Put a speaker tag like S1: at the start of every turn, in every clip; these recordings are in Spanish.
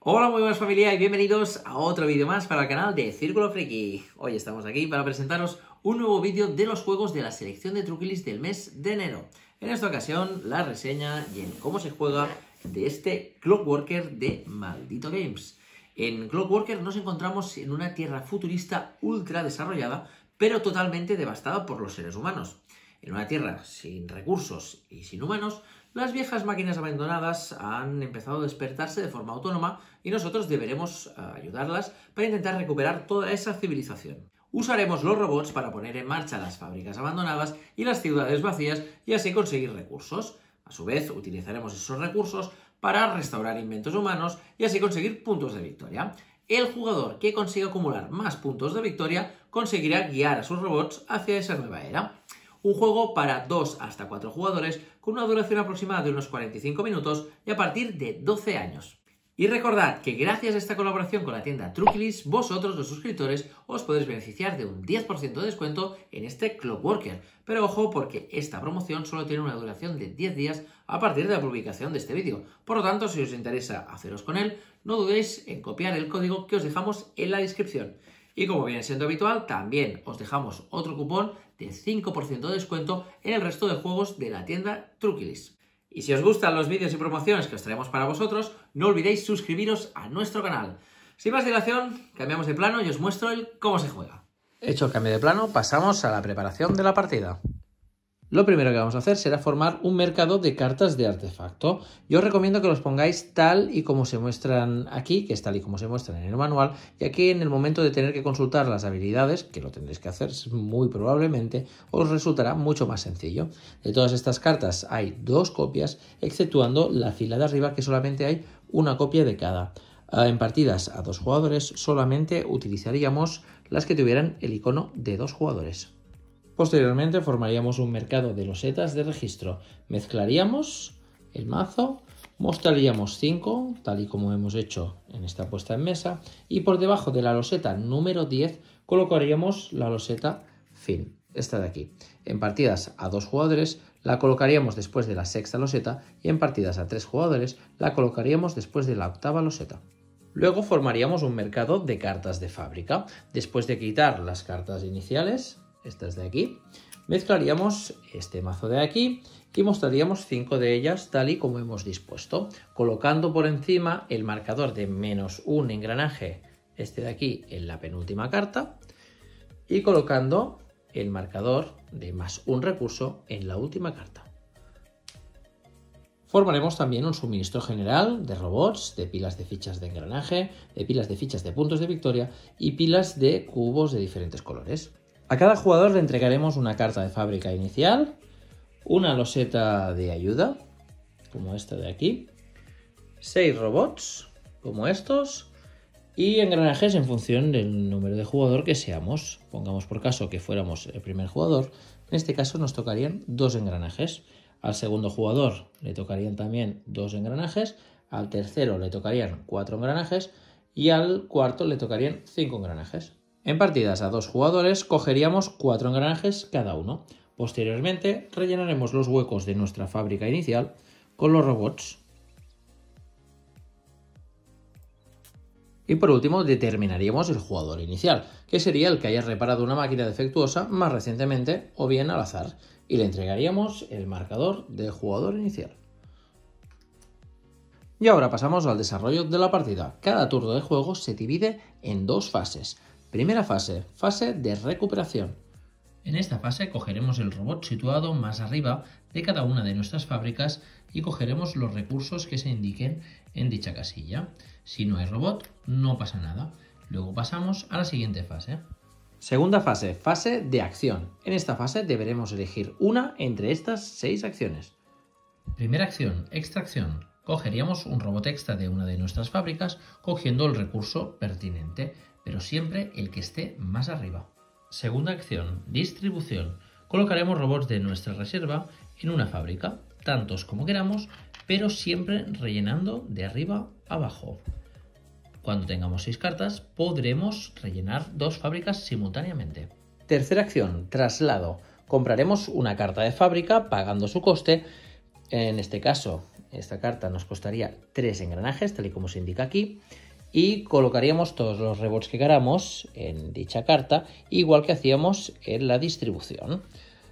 S1: Hola muy buenas familia y bienvenidos a otro vídeo más para el canal de Círculo Friki. Hoy estamos aquí para presentaros un nuevo vídeo de los juegos de la selección de Truquilis del mes de enero. En esta ocasión la reseña y en cómo se juega de este Clockworker de Maldito Games. En Clockworker nos encontramos en una tierra futurista ultra desarrollada, pero totalmente devastada por los seres humanos. En una tierra sin recursos y sin humanos, las viejas máquinas abandonadas han empezado a despertarse de forma autónoma y nosotros deberemos eh, ayudarlas para intentar recuperar toda esa civilización. Usaremos los robots para poner en marcha las fábricas abandonadas y las ciudades vacías y así conseguir recursos. A su vez, utilizaremos esos recursos para restaurar inventos humanos y así conseguir puntos de victoria. El jugador que consiga acumular más puntos de victoria conseguirá guiar a sus robots hacia esa nueva era. Un juego para 2 hasta 4 jugadores con una duración aproximada de unos 45 minutos y a partir de 12 años. Y recordad que gracias a esta colaboración con la tienda Truquilis, vosotros los suscriptores os podéis beneficiar de un 10% de descuento en este Clockworker. Pero ojo porque esta promoción solo tiene una duración de 10 días a partir de la publicación de este vídeo. Por lo tanto, si os interesa haceros con él, no dudéis en copiar el código que os dejamos en la descripción. Y como viene siendo habitual, también os dejamos otro cupón de 5% de descuento en el resto de juegos de la tienda Truquilis. Y si os gustan los vídeos y promociones que os traemos para vosotros, no olvidéis suscribiros a nuestro canal. Sin más dilación, cambiamos de plano y os muestro el cómo se juega. Hecho el cambio de plano, pasamos a la preparación de la partida. Lo primero que vamos a hacer será formar un mercado de cartas de artefacto. Yo os recomiendo que los pongáis tal y como se muestran aquí, que es tal y como se muestran en el manual, ya que en el momento de tener que consultar las habilidades, que lo tendréis que hacer muy probablemente, os resultará mucho más sencillo. De todas estas cartas hay dos copias, exceptuando la fila de arriba que solamente hay una copia de cada. Ah, en partidas a dos jugadores solamente utilizaríamos las que tuvieran el icono de dos jugadores. Posteriormente formaríamos un mercado de losetas de registro. Mezclaríamos el mazo, mostraríamos 5, tal y como hemos hecho en esta puesta en mesa, y por debajo de la loseta número 10 colocaríamos la loseta fin, esta de aquí. En partidas a dos jugadores la colocaríamos después de la sexta loseta y en partidas a tres jugadores la colocaríamos después de la octava loseta. Luego formaríamos un mercado de cartas de fábrica. Después de quitar las cartas iniciales, estas de aquí, mezclaríamos este mazo de aquí y mostraríamos cinco de ellas tal y como hemos dispuesto, colocando por encima el marcador de menos un engranaje, este de aquí, en la penúltima carta, y colocando el marcador de más un recurso en la última carta. Formaremos también un suministro general de robots, de pilas de fichas de engranaje, de pilas de fichas de puntos de victoria y pilas de cubos de diferentes colores. A cada jugador le entregaremos una carta de fábrica inicial, una loseta de ayuda, como esta de aquí, seis robots, como estos, y engranajes en función del número de jugador que seamos. Pongamos por caso que fuéramos el primer jugador, en este caso nos tocarían dos engranajes. Al segundo jugador le tocarían también dos engranajes, al tercero le tocarían cuatro engranajes y al cuarto le tocarían cinco engranajes. En partidas a dos jugadores cogeríamos cuatro engranajes cada uno. Posteriormente rellenaremos los huecos de nuestra fábrica inicial con los robots. Y por último determinaríamos el jugador inicial, que sería el que haya reparado una máquina defectuosa más recientemente o bien al azar, y le entregaríamos el marcador del jugador inicial. Y ahora pasamos al desarrollo de la partida. Cada turno de juego se divide en dos fases. Primera fase, fase de recuperación. En esta fase cogeremos el robot situado más arriba de cada una de nuestras fábricas y cogeremos los recursos que se indiquen en dicha casilla. Si no hay robot, no pasa nada. Luego pasamos a la siguiente fase. Segunda fase, fase de acción. En esta fase deberemos elegir una entre estas seis acciones. Primera acción, extracción. Cogeríamos un robot extra de una de nuestras fábricas cogiendo el recurso pertinente pero siempre el que esté más arriba. Segunda acción, distribución. Colocaremos robots de nuestra reserva en una fábrica, tantos como queramos, pero siempre rellenando de arriba abajo. Cuando tengamos seis cartas, podremos rellenar dos fábricas simultáneamente. Tercera acción, traslado. Compraremos una carta de fábrica pagando su coste, en este caso esta carta nos costaría 3 engranajes, tal y como se indica aquí, y colocaríamos todos los rebots que queramos en dicha carta, igual que hacíamos en la distribución.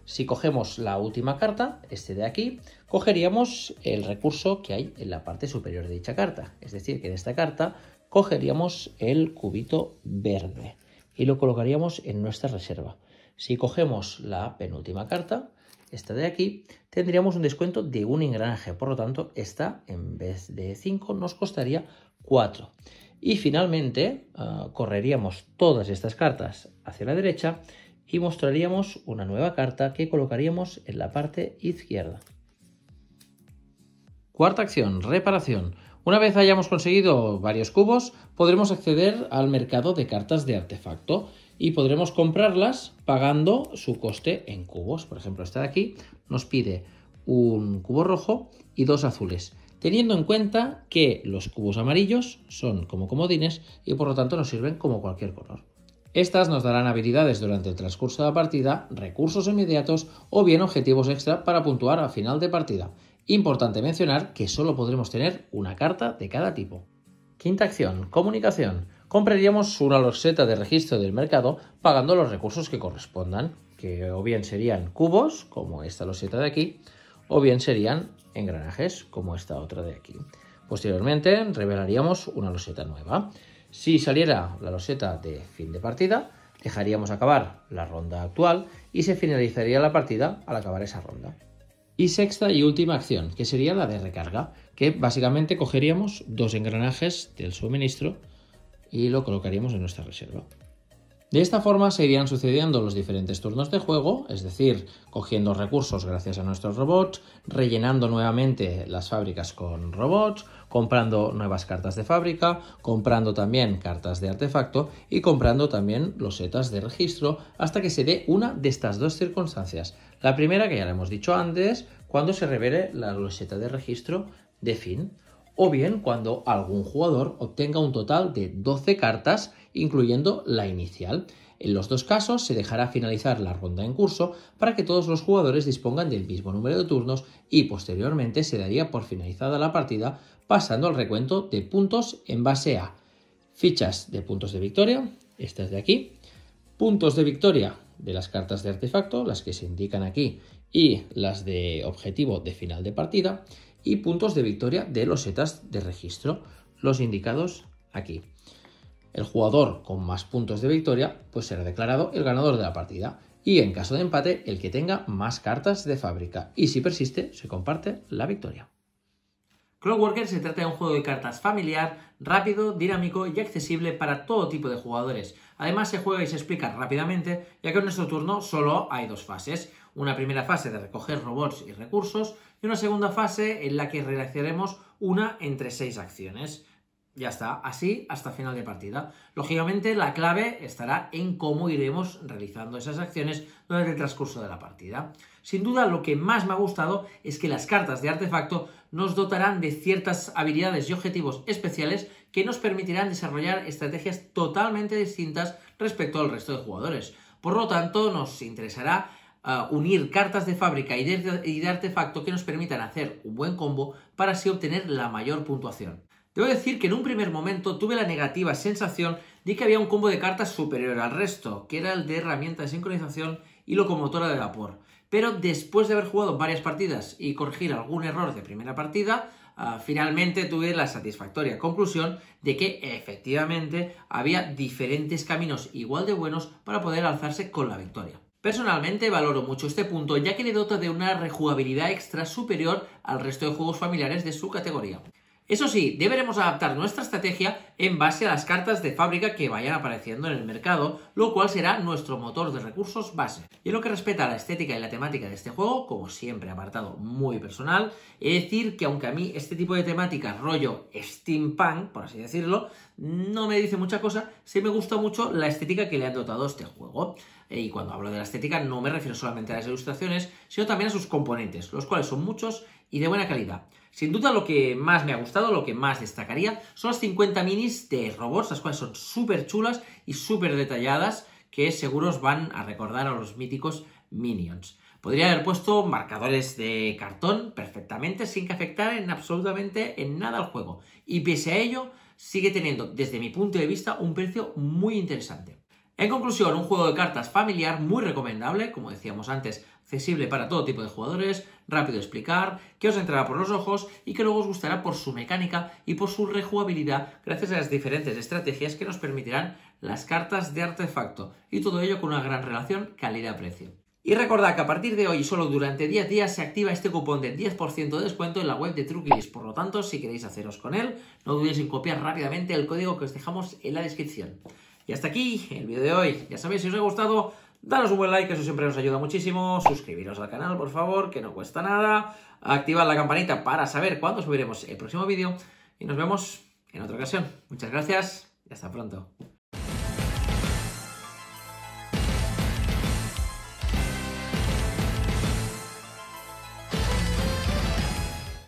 S1: Si cogemos la última carta, este de aquí, cogeríamos el recurso que hay en la parte superior de dicha carta. Es decir, que en esta carta cogeríamos el cubito verde y lo colocaríamos en nuestra reserva. Si cogemos la penúltima carta, esta de aquí, tendríamos un descuento de un engranaje. Por lo tanto, esta en vez de 5 nos costaría 4. Y finalmente, ah, correríamos todas estas cartas hacia la derecha y mostraríamos una nueva carta que colocaríamos en la parte izquierda. Cuarta acción, reparación. Una vez hayamos conseguido varios cubos, podremos acceder al mercado de cartas de artefacto y podremos comprarlas pagando su coste en cubos. Por ejemplo, esta de aquí nos pide un cubo rojo y dos azules, teniendo en cuenta que los cubos amarillos son como comodines y por lo tanto nos sirven como cualquier color. Estas nos darán habilidades durante el transcurso de la partida, recursos inmediatos o bien objetivos extra para puntuar al final de partida. Importante mencionar que solo podremos tener una carta de cada tipo. Quinta acción, comunicación. Compraríamos una loseta de registro del mercado pagando los recursos que correspondan, que o bien serían cubos, como esta loseta de aquí, o bien serían engranajes, como esta otra de aquí. Posteriormente revelaríamos una loseta nueva. Si saliera la loseta de fin de partida, dejaríamos acabar la ronda actual y se finalizaría la partida al acabar esa ronda. Y sexta y última acción, que sería la de recarga, que básicamente cogeríamos dos engranajes del suministro y lo colocaríamos en nuestra reserva. De esta forma se irían sucediendo los diferentes turnos de juego, es decir, cogiendo recursos gracias a nuestros robots, rellenando nuevamente las fábricas con robots, comprando nuevas cartas de fábrica, comprando también cartas de artefacto y comprando también losetas de registro hasta que se dé una de estas dos circunstancias. La primera, que ya le hemos dicho antes, cuando se revele la loseta de registro de fin, o bien cuando algún jugador obtenga un total de 12 cartas incluyendo la inicial. En los dos casos se dejará finalizar la ronda en curso para que todos los jugadores dispongan del mismo número de turnos y posteriormente se daría por finalizada la partida pasando al recuento de puntos en base a fichas de puntos de victoria, estas de aquí, puntos de victoria de las cartas de artefacto, las que se indican aquí, y las de objetivo de final de partida, y puntos de victoria de los setas de registro, los indicados aquí. El jugador con más puntos de victoria pues será declarado el ganador de la partida y en caso de empate el que tenga más cartas de fábrica y si persiste se comparte la victoria. Clockworker se trata de un juego de cartas familiar, rápido, dinámico y accesible para todo tipo de jugadores. Además se juega y se explica rápidamente, ya que en nuestro turno solo hay dos fases. Una primera fase de recoger robots y recursos y una segunda fase en la que realizaremos una entre seis acciones. Ya está, así hasta final de partida. Lógicamente la clave estará en cómo iremos realizando esas acciones durante el transcurso de la partida. Sin duda lo que más me ha gustado es que las cartas de artefacto nos dotarán de ciertas habilidades y objetivos especiales que nos permitirán desarrollar estrategias totalmente distintas respecto al resto de jugadores. Por lo tanto, nos interesará unir cartas de fábrica y de artefacto que nos permitan hacer un buen combo para así obtener la mayor puntuación. Debo decir que en un primer momento tuve la negativa sensación de que había un combo de cartas superior al resto, que era el de herramienta de sincronización y locomotora de vapor. Pero después de haber jugado varias partidas y corregir algún error de primera partida, ah, finalmente tuve la satisfactoria conclusión de que efectivamente había diferentes caminos igual de buenos para poder alzarse con la victoria. Personalmente valoro mucho este punto ya que le dota de una rejugabilidad extra superior al resto de juegos familiares de su categoría. Eso sí, deberemos adaptar nuestra estrategia en base a las cartas de fábrica que vayan apareciendo en el mercado, lo cual será nuestro motor de recursos base. Y en lo que respecta a la estética y la temática de este juego, como siempre apartado muy personal, he de decir que aunque a mí este tipo de temática, rollo steampunk, por así decirlo, no me dice mucha cosa, sí me gusta mucho la estética que le han dotado este juego. Eh, y cuando hablo de la estética no me refiero solamente a las ilustraciones, sino también a sus componentes, los cuales son muchos y de buena calidad. Sin duda lo que más me ha gustado, lo que más destacaría, son las 50 minis de robots, las cuales son súper chulas y súper detalladas, que seguros van a recordar a los míticos Minions. Podría haber puesto marcadores de cartón perfectamente sin que afectara en absolutamente en nada al juego. Y pese a ello, sigue teniendo, desde mi punto de vista, un precio muy interesante. En conclusión, un juego de cartas familiar muy recomendable, como decíamos antes, accesible para todo tipo de jugadores, rápido de explicar, que os entrará por los ojos y que luego os gustará por su mecánica y por su rejugabilidad gracias a las diferentes estrategias que nos permitirán las cartas de artefacto y todo ello con una gran relación calidad-precio. Y recordad que a partir de hoy, solo durante 10 días, se activa este cupón de 10% de descuento en la web de Truquilis. Por lo tanto, si queréis haceros con él, no dudéis en copiar rápidamente el código que os dejamos en la descripción. Y hasta aquí el vídeo de hoy. Ya sabéis, si os ha gustado, daros un buen like, eso siempre nos ayuda muchísimo. Suscribiros al canal, por favor, que no cuesta nada. Activad la campanita para saber cuándo subiremos el próximo vídeo. Y nos vemos en otra ocasión. Muchas gracias y hasta pronto.